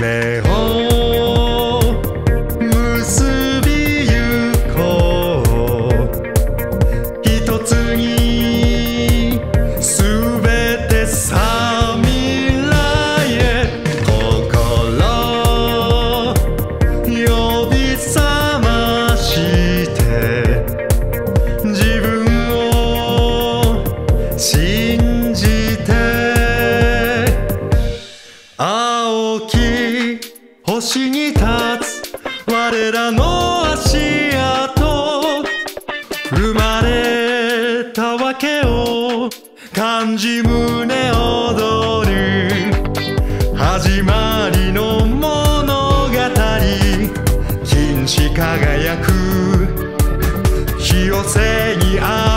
man. らの足跡生まれたわけを感じ胸躍る始まりの物語。金糸輝く。日を背にあ